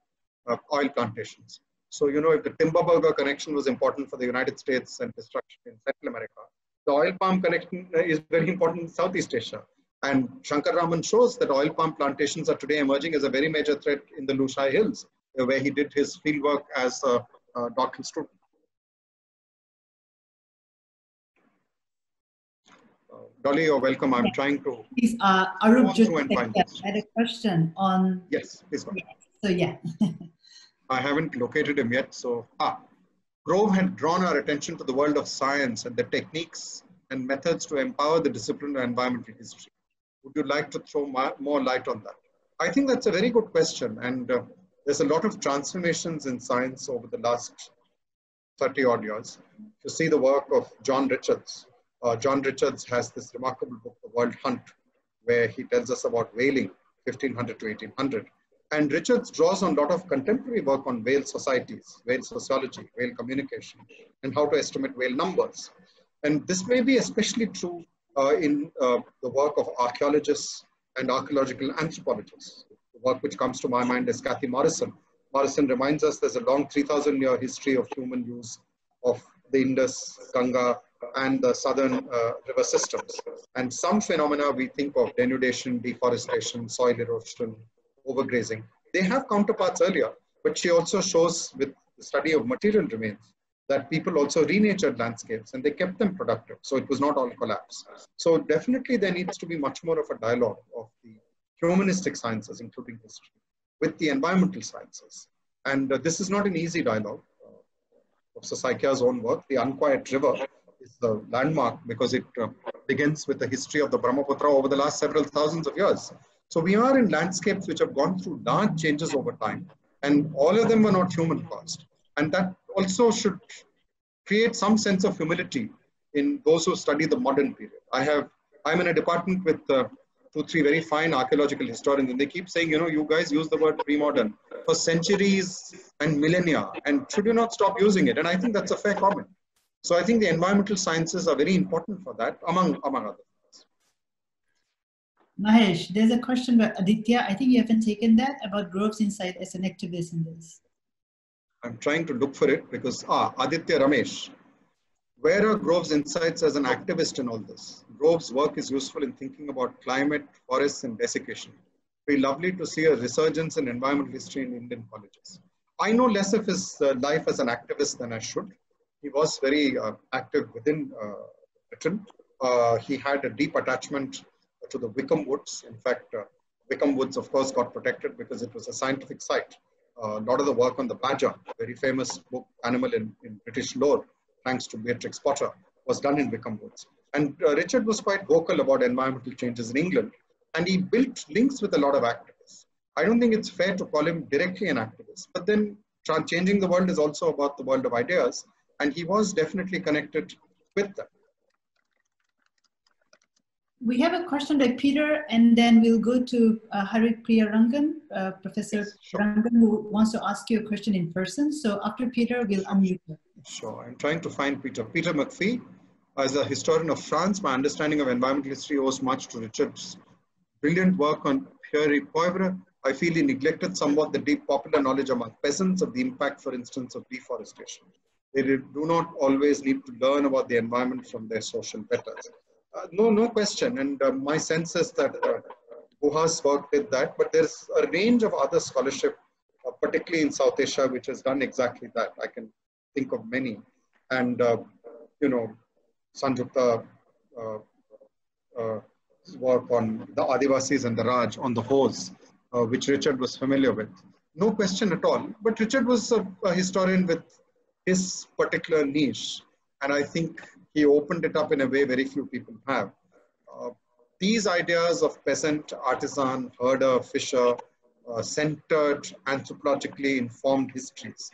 uh, oil plantations. So, you know, if the timber burger connection was important for the United States and destruction in Central America, the oil palm connection uh, is very important in Southeast Asia. And Shankar Raman shows that oil palm plantations are today emerging as a very major threat in the Lushai Hills, uh, where he did his fieldwork as a, a doctoral student. Dolly, you're welcome. I'm trying to. Please, uh, Arup just had a question on. Yes, please go. Yes. So yeah. <laughs> I haven't located him yet. So ah, Grove had drawn our attention to the world of science and the techniques and methods to empower the discipline of environmental history. Would you like to throw more light on that? I think that's a very good question. And uh, there's a lot of transformations in science over the last 30 odd years. You see the work of John Richards, uh, John Richards has this remarkable book, The World Hunt, where he tells us about whaling, 1500 to 1800. And Richards draws on a lot of contemporary work on whale societies, whale sociology, whale communication, and how to estimate whale numbers. And this may be especially true uh, in uh, the work of archaeologists and archaeological anthropologists. The work which comes to my mind is Kathy Morrison. Morrison reminds us there's a long 3,000 year history of human use of the Indus, Ganga, and the southern uh, river systems. And some phenomena we think of denudation, deforestation, soil erosion, overgrazing. They have counterparts earlier, but she also shows with the study of material remains that people also renatured landscapes and they kept them productive. So it was not all collapse. So definitely there needs to be much more of a dialogue of the humanistic sciences, including history, with the environmental sciences. And uh, this is not an easy dialogue. Uh, Professor own work, The Unquiet River, is the landmark because it uh, begins with the history of the Brahmaputra over the last several thousands of years. So we are in landscapes which have gone through large changes over time, and all of them were not human caused. And that also should create some sense of humility in those who study the modern period. I have, I'm in a department with uh, two, three very fine archaeological historians, and they keep saying, you know, you guys use the word pre-modern for centuries and millennia, and should you not stop using it? And I think that's a fair comment. So I think the environmental sciences are very important for that, among, among other things. Mahesh, there's a question by Aditya. I think you haven't taken that about Groves Insight as an activist in this. I'm trying to look for it because, ah, Aditya Ramesh. Where are Groves' insights as an activist in all this? Groves' work is useful in thinking about climate, forests, and desiccation. It'd be lovely to see a resurgence in environmental history in Indian colleges. I know less of his uh, life as an activist than I should. He was very uh, active within uh, Britain. Uh, he had a deep attachment to the Wytham Woods. In fact, uh, Wytham Woods, of course, got protected because it was a scientific site. Uh, a lot of the work on the badger, very famous book, animal in, in British lore, thanks to Beatrix Potter, was done in Wytham Woods. And uh, Richard was quite vocal about environmental changes in England, and he built links with a lot of activists. I don't think it's fair to call him directly an activist, but then changing the world is also about the world of ideas, and he was definitely connected with them. We have a question by Peter, and then we'll go to uh, Haripriya Rangan, uh, Professor sure. Rangan, who wants to ask you a question in person. So after Peter, we'll unmute you. Sure, I'm trying to find Peter. Peter McPhee, as a historian of France, my understanding of environmental history owes much to Richard's brilliant work on Pierre Poivre. I feel he neglected somewhat the deep popular knowledge among peasants of the impact, for instance, of deforestation. They do not always need to learn about the environment from their social betters. Uh, no, no question. And uh, my sense is that uh, Guha's work did that, but there's a range of other scholarship, uh, particularly in South Asia, which has done exactly that. I can think of many. And, uh, you know, Sanjukta uh, work on the Adivasis and the Raj on the Hos, which Richard was familiar with. No question at all. But Richard was a, a historian with his particular niche. And I think he opened it up in a way very few people have. Uh, these ideas of peasant, artisan, herder, fisher, uh, centered, anthropologically informed histories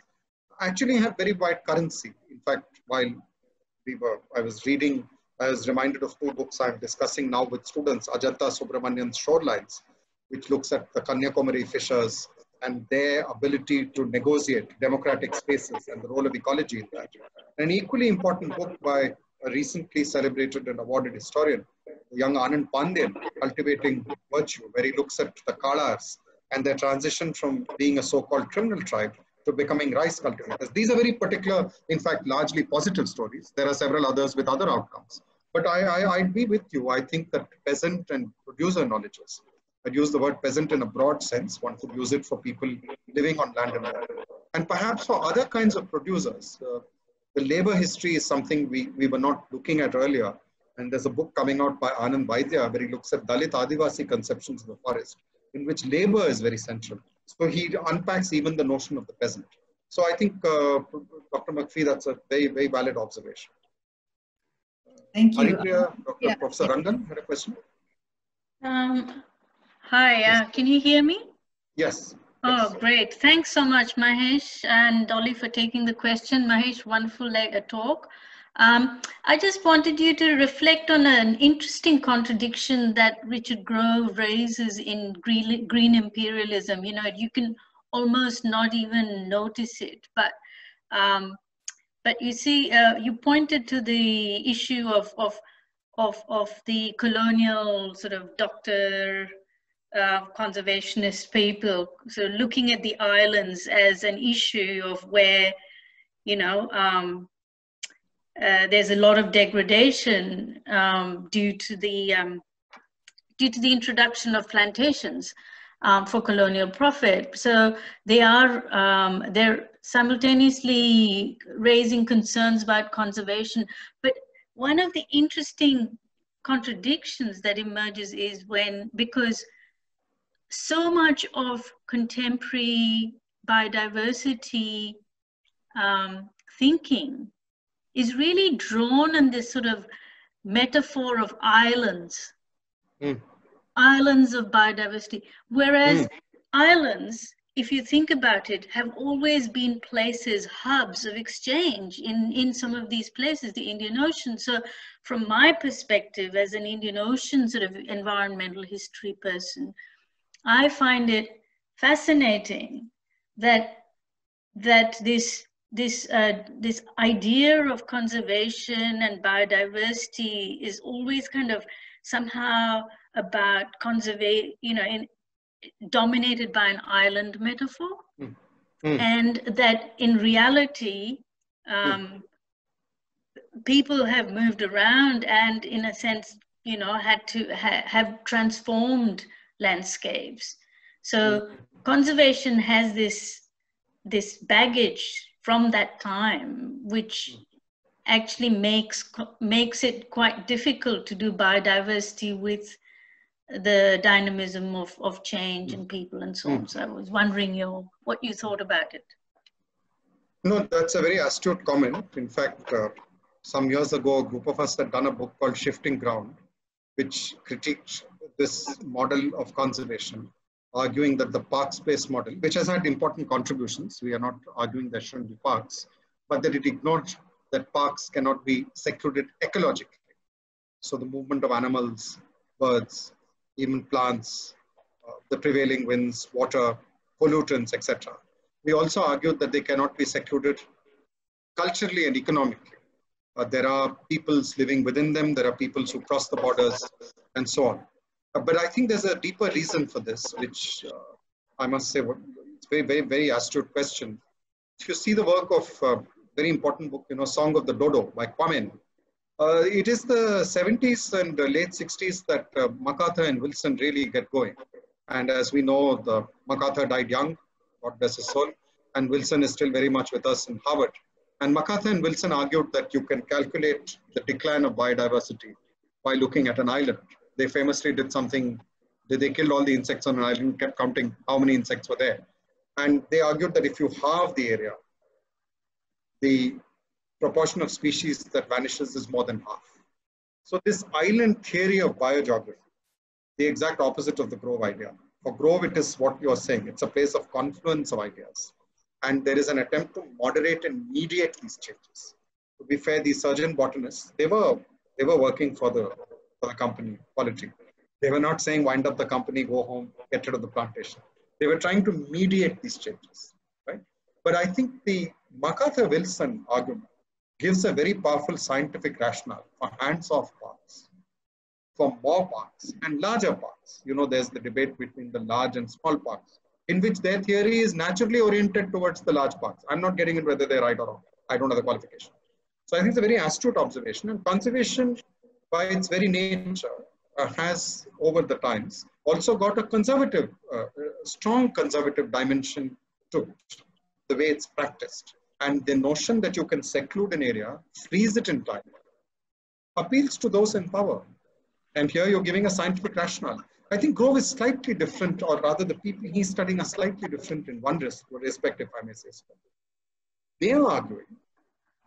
actually have very wide currency. In fact, while we were, I was reading, I was reminded of two books I'm discussing now with students, Ajantha Subramanian's Shorelines, which looks at the Kanyakumari fishers and their ability to negotiate democratic spaces and the role of ecology in that. An equally important book by a recently celebrated and awarded historian, young Anand Pandian, Cultivating Virtue, where he looks at the Kalars and their transition from being a so-called criminal tribe to becoming rice cultivators. These are very particular, in fact, largely positive stories. There are several others with other outcomes. But I, I, I'd be with you. I think that peasant and producer knowledges, I'd use the word peasant in a broad sense. One could use it for people living on land and. And perhaps for other kinds of producers, uh, the labor history is something we, we were not looking at earlier. And there's a book coming out by Anand Vaidya where he looks at Dalit Adivasi conceptions of the forest, in which labor is very central. So he unpacks even the notion of the peasant. So I think, uh, Dr. McPhee, that's a very, very valid observation. Thank you. Dr. Yeah. Professor Rangan had a question. Um, hi, uh, can you hear me? Yes. Oh, great. Thanks so much, Mahesh and Dolly, for taking the question. Mahesh, wonderful uh, talk. Um, I just wanted you to reflect on an interesting contradiction that Richard Grove raises in green, green imperialism. You know, you can almost not even notice it, but um, but you see, uh, you pointed to the issue of of of of the colonial sort of doctor uh, conservationist people, so looking at the islands as an issue of where, you know, um, uh, there's a lot of degradation um, due to the um, due to the introduction of plantations um, for colonial profit. So they are um, they're simultaneously raising concerns about conservation. But one of the interesting contradictions that emerges is when because so much of contemporary biodiversity um, thinking is really drawn on this sort of metaphor of islands, mm. islands of biodiversity. Whereas mm. islands, if you think about it, have always been places, hubs of exchange in, in some of these places, the Indian Ocean. So, from my perspective as an Indian Ocean sort of environmental history person, I find it fascinating that that this this uh, this idea of conservation and biodiversity is always kind of somehow about conservation, you know, in, dominated by an island metaphor, mm. Mm. and that in reality, um, mm. people have moved around and, in a sense, you know, had to ha- have transformed landscapes. So mm. conservation has this this baggage from that time, which actually makes makes it quite difficult to do biodiversity with the dynamism of, of change and people and so on. So I was wondering your what you thought about it. No, that's a very astute comment. In fact, uh, some years ago, a group of us had done a book called Shifting Ground, which critiqued this model of conservation arguing that the parks based model, which has had important contributions, we are not arguing there shouldn't be parks, but that it ignored that parks cannot be secluded ecologically. So the movement of animals, birds, even plants, uh, the prevailing winds, water, pollutants, etc. We also argued that they cannot be secluded culturally and economically. Uh, there are peoples living within them, there are peoples who cross the borders, and so on. Uh, but I think there's a deeper reason for this, which uh, I must say, it's very, very, very astute question. If you see the work of uh, very important book, you know, Song of the Dodo by Quammen, uh, it is the 70s and late 60s that uh, MacArthur and Wilson really get going. And as we know, the MacArthur died young, God bless his soul, and Wilson is still very much with us in Harvard. And MacArthur and Wilson argued that you can calculate the decline of biodiversity by looking at an island they famously did something, they, they killed all the insects on an island, kept counting how many insects were there. And they argued that if you halve the area, the proportion of species that vanishes is more than half. So this island theory of biogeography, the exact opposite of the Grove idea. For Grove, it is what you're saying. It's a place of confluence of ideas. And there is an attempt to moderate and mediate these changes. To be fair, these surgeon botanists, they were, they were working for the for the company quality. They were not saying wind up the company, go home, get rid of the plantation. They were trying to mediate these changes, right? But I think the MacArthur Wilson argument gives a very powerful scientific rationale for hands-off parks, for more parks and larger parks. You know, there's the debate between the large and small parks, in which their theory is naturally oriented towards the large parks. I'm not getting in whether they're right or wrong. I don't have the qualification. So I think it's a very astute observation. And conservation by its very nature, uh, has over the times also got a conservative, uh, strong conservative dimension to the way it's practiced. And the notion that you can seclude an area, freeze it in time, appeals to those in power. And here you're giving a scientific rationale. I think Grove is slightly different, or rather the people he's studying are slightly different in one respect, if I may say so. They are arguing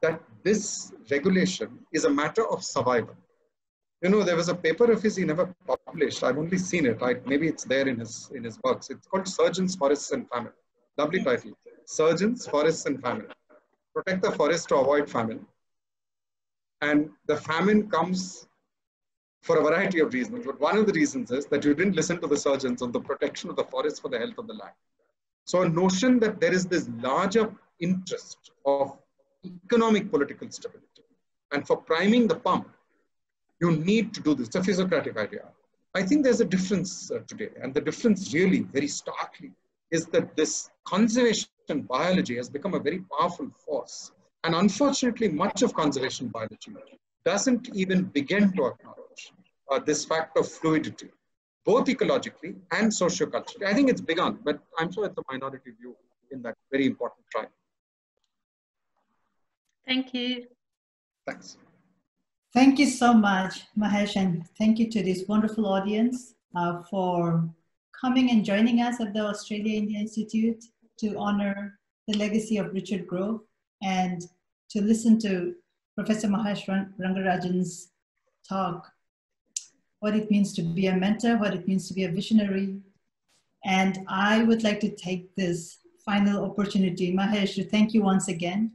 that this regulation is a matter of survival. You know, there was a paper of his he never published. I've only seen it. I, maybe it's there in his in his works. It's called Surgeons, Forests, and Famine. Lovely hmm. title. Surgeons, Forests, and Famine. Protect the forest to avoid famine. And the famine comes for a variety of reasons. But one of the reasons is that you didn't listen to the surgeons on the protection of the forest for the health of the land. So a notion that there is this larger interest of economic political stability and for priming the pump you need to do this. It's a physiocratic idea. I think there's a difference uh, today, and the difference really, very starkly, is that this conservation biology has become a very powerful force And unfortunately, much of conservation biology doesn't even begin to acknowledge uh, this fact of fluidity, both ecologically and socioculturally. I think it's begun, but I'm sure it's a minority view in that very important tribe. Thank you. Thanks. Thank you so much, Mahesh, and thank you to this wonderful audience uh, for coming and joining us at the Australia India Institute to honor the legacy of Richard Grove and to listen to Professor Mahesh Rangarajan's talk, what it means to be a mentor, what it means to be a visionary. And I would like to take this final opportunity, Mahesh, to thank you once again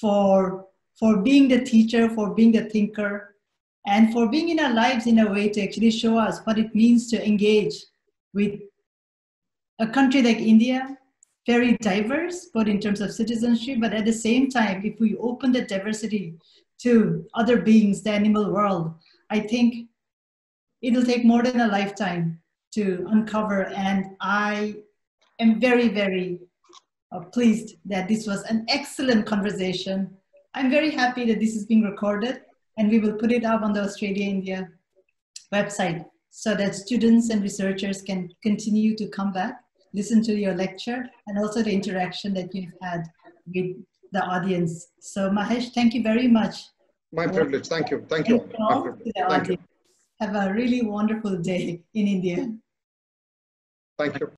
for for being the teacher, for being the thinker, and for being in our lives in a way to actually show us what it means to engage with a country like India, very diverse, both in terms of citizenship, but at the same time, if we open the diversity to other beings, the animal world, I think it'll take more than a lifetime to uncover. And I am very, very uh, pleased that this was an excellent conversation I'm very happy that this is being recorded and we will put it up on the Australia India website so that students and researchers can continue to come back, listen to your lecture, and also the interaction that you've had with the audience. So Mahesh, thank you very much. My privilege. Thank you. Thank you. Thank you. Have a really wonderful day in India. Thank you.